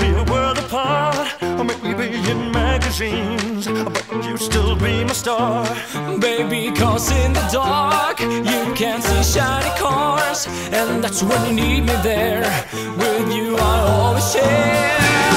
be a world apart, or maybe be in magazines, but you still be my star. Baby, cause in the dark, you can see shiny cars, and that's when you need me there. With you, I always share.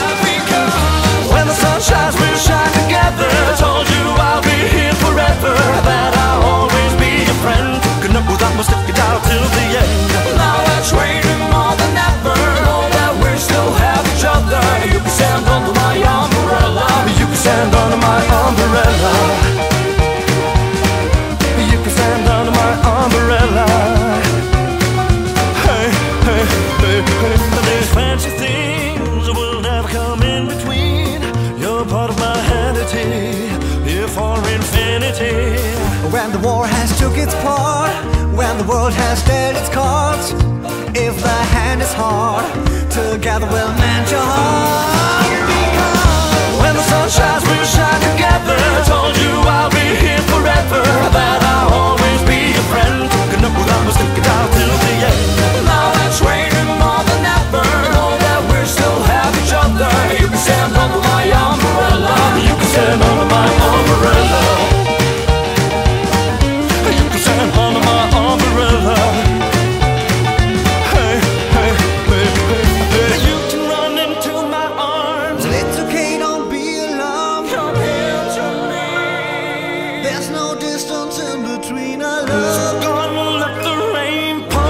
Here for infinity. When the war has took its part, when the world has dealt its cards, if the hand is hard, together we'll mend your heart. There's no distance in between our love. Let the rain pour.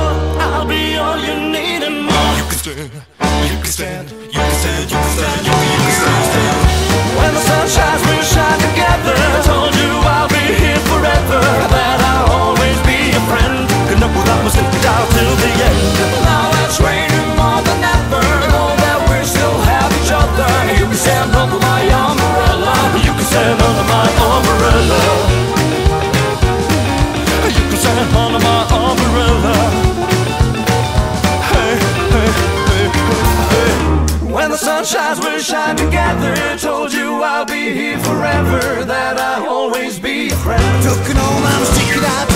I'll be all you need and more. You can stand. You can stand. You can stand. You can stand. You can stand. When the sun shines, we'll shine together. Told you I'll be here forever. That I'll always be your friend. Took an old out